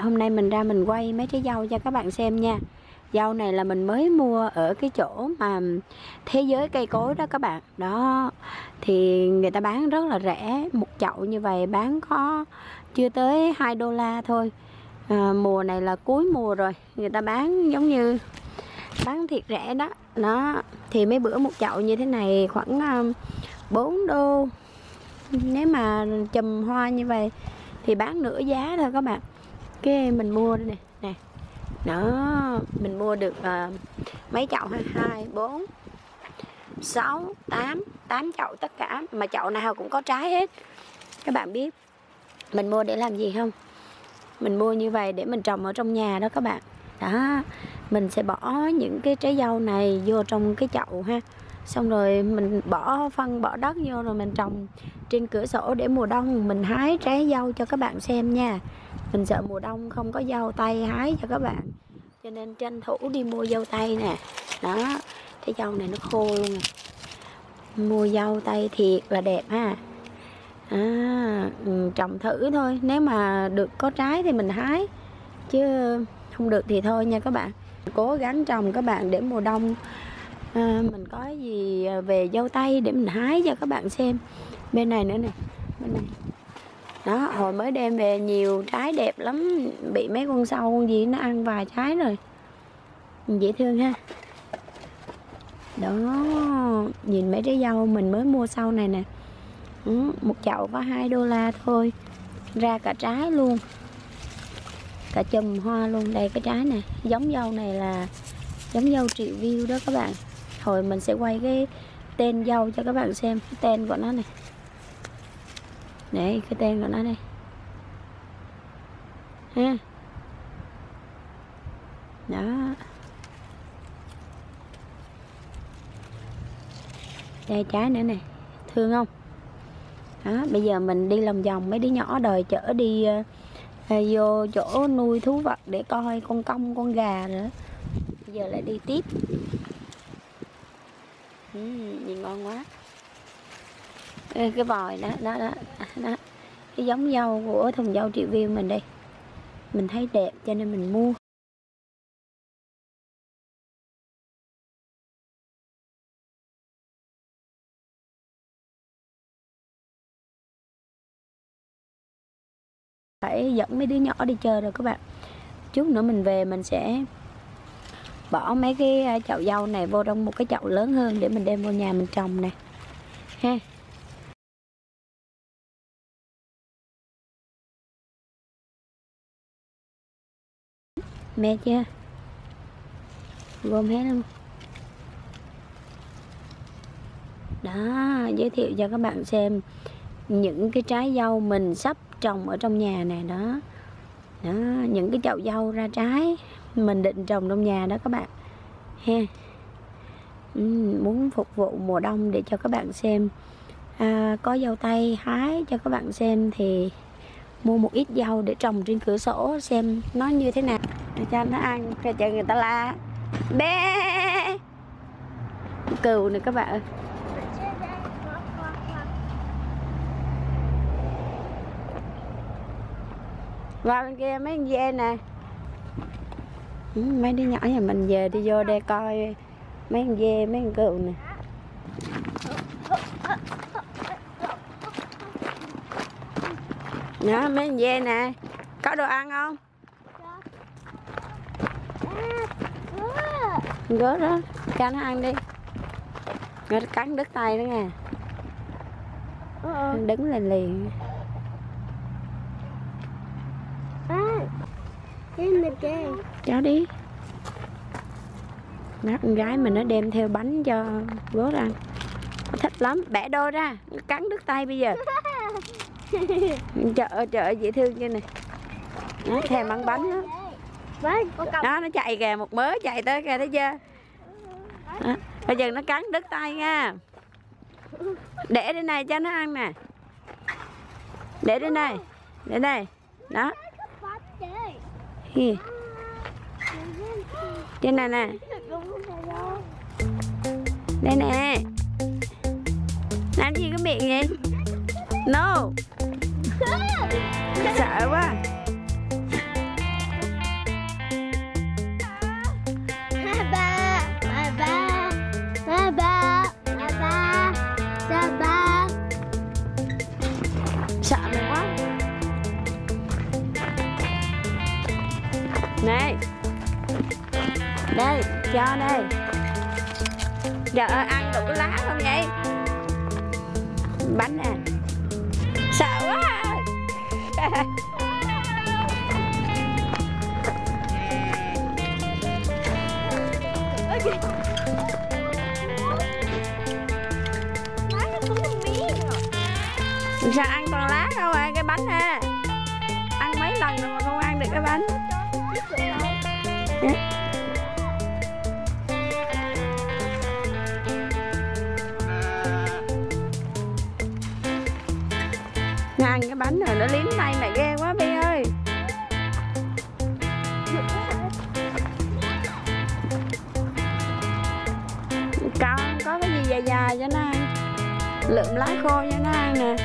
hôm nay mình ra mình quay mấy trái dâu cho các bạn xem nha. Dâu này là mình mới mua ở cái chỗ mà thế giới cây cối đó các bạn. Đó thì người ta bán rất là rẻ Một chậu như vậy bán có chưa tới 2 đô la thôi. À, Mùa này là cuối mùa rồi Người ta bán giống như bán thiệt rẻ đó. Nó thì mấy bữa một chậu như thế này khoảng à, 4 đô. Nếu mà chùm hoa như vậy thì bán nửa giá thôi các bạn cái mình mua đây nè nè. Đó mình mua được uh, mấy chậu ha? Hai bốn sáu tám tám chậu tất cả. Mà chậu nào cũng có trái hết. Các bạn biết mình mua để làm gì không? Mình mua như vậy để mình trồng ở trong nhà đó các bạn. Đó mình sẽ bỏ những cái trái dâu này vô trong cái chậu ha xong rồi mình bỏ phân bỏ đất vô rồi mình trồng trên cửa sổ để mùa đông mình hái trái dâu cho các bạn xem nha. Mình sợ mùa đông không có dâu tay hái cho các bạn cho nên tranh thủ đi mua dâu tay nè. Đó trái dâu này nó khô luôn nè. Mua dâu tay thiệt là đẹp ha. À, ừ, trồng thử thôi nếu mà được có trái thì mình hái chứ không được thì thôi nha các bạn. Cố gắng trồng các bạn để mùa đông à, mình có gì à, về dâu tây để mình hái cho các bạn xem. Bên này nữa nè bên này. Đó hồi mới đem về nhiều trái đẹp lắm bị mấy con sâu con gì nó ăn vài trái rồi. Dễ thương ha. Đó nhìn mấy trái dâu mình mới mua sau này nè. Ừ, một chậu có 2 đô la thôi ra cả trái luôn. Cả chùm hoa luôn đây cái trái này giống dâu này là giống dâu triệu view đó các bạn hồi mình sẽ quay cái tên dâu cho các bạn xem cái tên của nó này. Đấy cái tên của nó đây ha. Đó. Đây trái nữa này thương không? Đó bây giờ mình đi lòng vòng mấy đứa nhỏ đời chở đi uh, vô chỗ nuôi thú vật để coi con công con gà nữa. Bây giờ lại đi tiếp ừ, nhìn ngon quá. Ê, cái vòi đó đó đó đó. Cái giống dâu của thùng dâu triệu view mình đây mình thấy đẹp cho nên mình mua. Phải dẫn mấy đứa nhỏ đi chơi rồi các bạn. Chút nữa mình về mình sẽ bỏ mấy cái ờ, chậu dâu này vô trong một cái chậu lớn hơn để mình đem vô nhà mình trồng nè. Ha. Mẹ chưa? Gom hết luôn. Đó, giới thiệu cho các bạn xem những cái trái dâu mình sắp trồng ở trong nhà này đó. Đó, những cái chậu dâu ra trái mình định trồng trong nhà đó các bạn. Ha. Muốn phục vụ mùa đông để cho các bạn xem. À, có dâu tây hái cho các bạn xem thì mua một ít dâu để trồng trên cửa sổ xem nó như thế nào. Để cho nó ăn cho chờ người ta la. Bé. Cừu này các bạn qua bên kia mấy con dê nè. Ừ, mấy đứa nhỏ nhà mình về đi vô đây coi mấy con dê mấy con cừu nè. Đó, mấy con dê nè. Có đồ ăn không? Gớt đó Cho nó ăn đi. Nó cắn đứt tay đó nha Đứng lên liền. Cháu đi. Nó con gái mình nó đem theo bánh cho gốt ăn Thích lắm, bẻ đôi ra. Nó cắn đứt tay bây giờ. Chợ chợ dễ thương như này nó thèm ăn bánh đó đó nó chạy kìa một mớ chạy tới kìa thấy chưa? Đó. bây giờ nó cắn đứt tay nha. Để đây này cho nó ăn nè. Để đây này. Để đây. Đó. Hi trên này nè. Đây nè. Làm gì cái miệng vậy? No. Sợ quá. Sợ mày quá. Này đây cho đây giờ ơi, ăn đủ lá không vậy? Bánh nè sợ quá. Sao ăn toàn lá đâu à cái bánh à? Ăn mấy lần rồi mà không ăn được cái bánh? Bánh rồi, nó liếm tay mày ghê quá bé ơi. Con có cái gì dài dài cho nó ăn? Lượm lá khô cho nó ăn nè.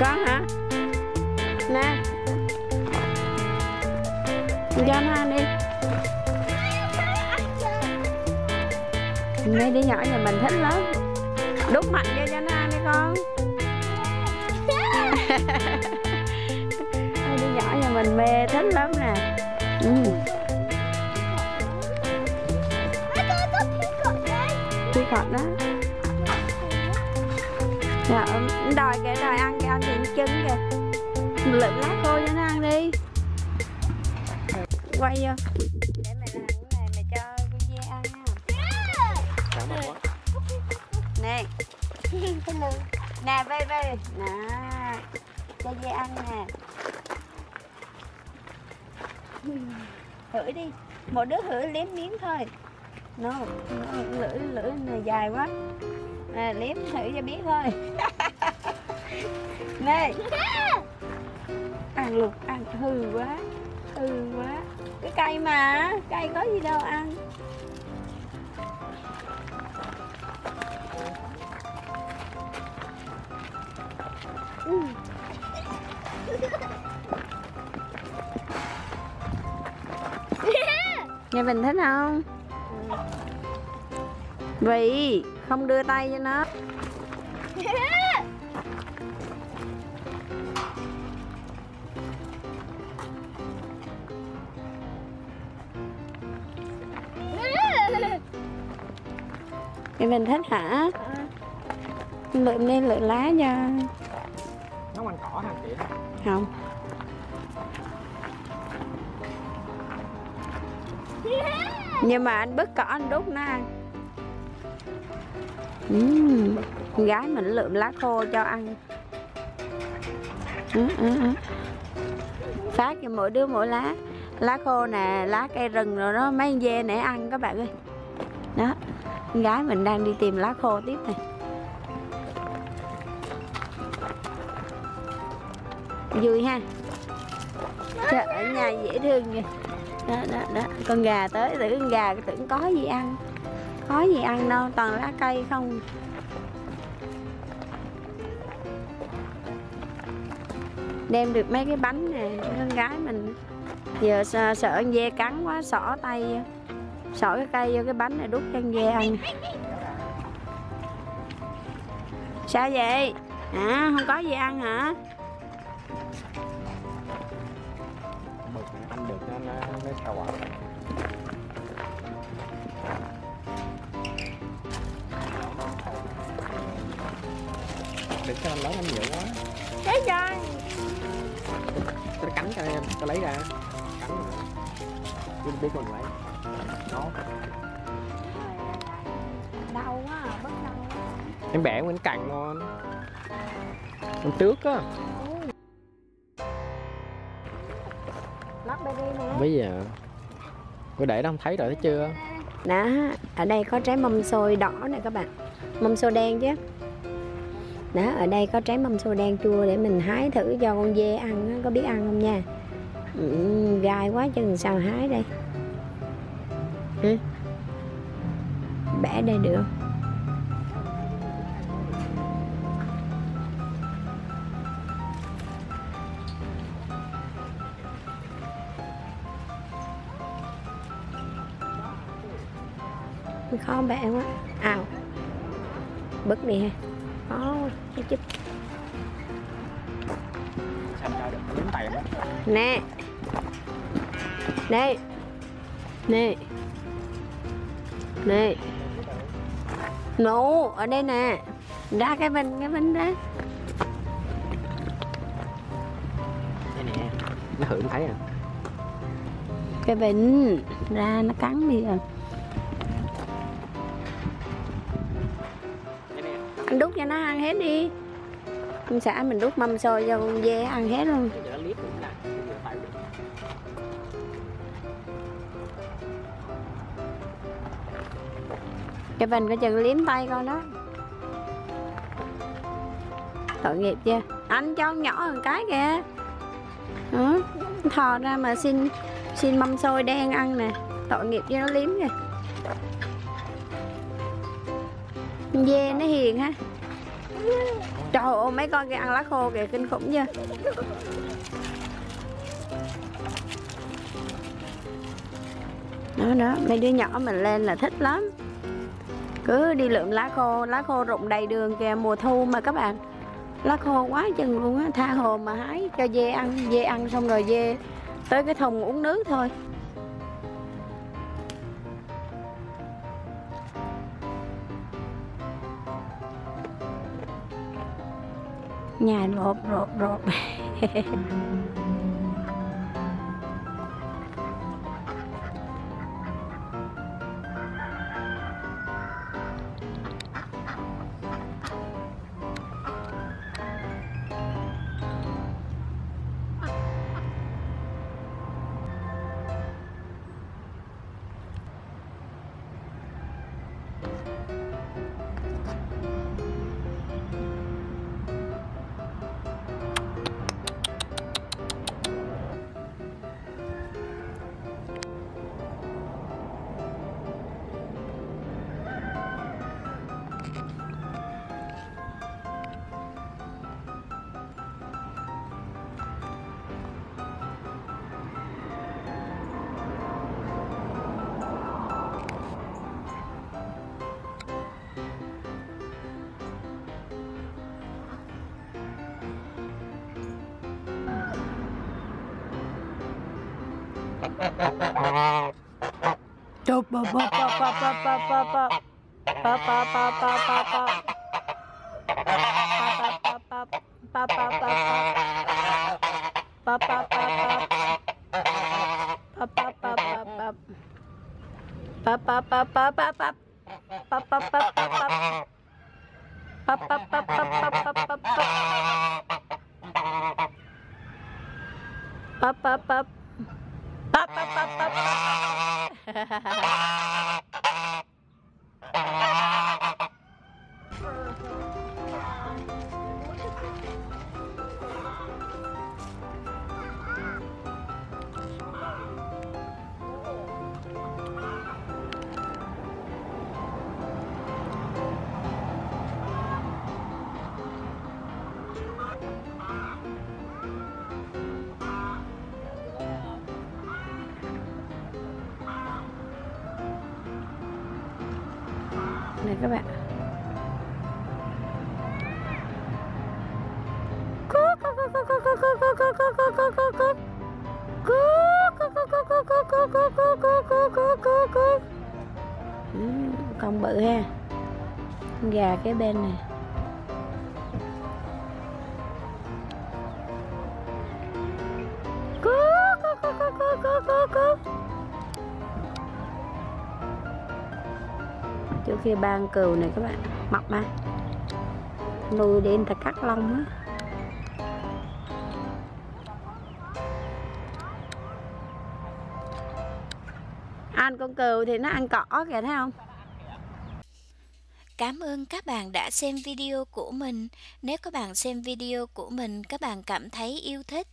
Con hả? Nè. Cho nó ăn đi. Mấy đứa nhỏ nhà mình thích lắm. Đút mạnh vô cho nó ăn đi con. Đứa nhỏ nhà mình mê thích lắm nè. Ừ. Phật đó. Dạ, đòi kìa, đòi ăn kìa, ăn thì chân kìa. Lượm lá khô cho nó ăn đi. Quay vô Nè, Cho dê ăn nè. Hửi đi Một đứa hửi liếm miếng thôi. No, lưỡi lưỡi này dài quá. À, liếm thử cho biết thôi. Nè. Ăn luộc ăn hư quá hư quá. Cái cây mà cây có gì đâu ăn. Nghe mình thích không? Vì không đưa tay cho nó. Thì mình thích hả? Lượm đi lượm lá cho nó ăn cỏ hả chị? Không nhưng mà anh bứt cỏ anh đút nó ăn. Con gái mình lượm lá khô cho ăn. Ừ, ừ, ừ. phát cho mỗi đứa mỗi lá. Lá khô nè lá cây rừng rồi đó mấy dê nè ăn các bạn ơi. Đó con gái mình đang đi tìm lá khô tiếp này. Vui ha. Trời, ở nhà dễ thương kìa đó đó đó. Con gà tới tưởng con gà tưởng có gì ăn. Có gì ăn đâu toàn lá cây không. Đem được mấy cái bánh nè con gái mình. Giờ sợ, sợ con dê cắn quá xỏ tay xỏ cái cây vô cái bánh này đút cho con dê ăn. Sao vậy? À không có gì ăn hả? Mực này ăn được nó nó nó sao à để cho anh lớn anh nhiều quá. Thế rồi cái cắn cho em cho lấy ra. Cắn rồi biết còn lấy. Nó đau quá à, bất đau quá. em bẻ nguyên cành luôn. Em tước á bây giờ cô để đó không thấy rồi thấy chưa? Đó ở đây có trái mâm xôi đỏ nè các bạn. Mâm xôi đen chứ. Đó ở đây có trái mâm xôi đen chua để mình hái thử cho con dê ăn có biết ăn không nha? Ừ, gai quá chừng sao hái đây? Ừ. bẻ đây được. khó bẻ quá. Ào. Bứt đi ha. Khó chút chút nè. Nè. Nè. Nè. Nụ ở đây nè. Ra cái bình cái bình đó nó hưởng thấy à? Cái bình. Ra nó cắn đi rồi đút cho nó ăn hết đi. Ông xả mình đút mâm xôi cho con dê ăn hết luôn. Cái bình có chừng liếm tay con đó. Tội nghiệp chưa? Anh cho nhỏ một cái kìa. Ừ, thò ra mà xin xin mâm xôi đen ăn nè. Tội nghiệp cho nó liếm kìa. Dê nó hiền ha. Trời ơi, mấy con kia ăn lá khô kìa, kinh khủng chưa Đó đó, mấy đứa nhỏ mình lên là thích lắm. Cứ đi lượm lá khô Lá khô rụng đầy đường kìa, mùa thu mà các bạn. Lá khô quá chừng luôn á, Tha hồ mà hái, cho dê ăn Dê ăn xong rồi dê tới cái thùng uống nước thôi. งานรอบรอบรอบ up, up, up. Bắp bắp bắp bắp này các bạn con bự ha con gà cái bên này chỗ khi ban cừu này các bạn. Mọc mà nuôi để người ta cắt lông á. Ăn con cừu thì nó ăn cỏ kìa, thấy không? Cảm ơn các bạn đã xem video của mình. Nếu các bạn xem video của mình, các bạn cảm thấy yêu thích,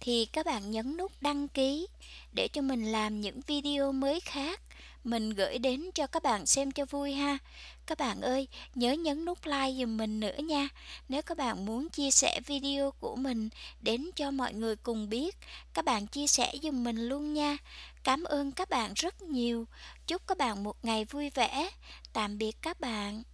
thì các bạn nhấn nút đăng ký để cho mình làm những video mới khác mình gửi đến cho các bạn xem cho vui ha. các bạn ơi, nhớ nhấn nút like giùm mình nữa nha. Nếu các bạn muốn chia sẻ video của mình đến cho mọi người cùng biết, các bạn chia sẻ giùm mình luôn nha. Cảm ơn các bạn rất nhiều. Chúc các bạn một ngày vui vẻ. Tạm biệt các bạn.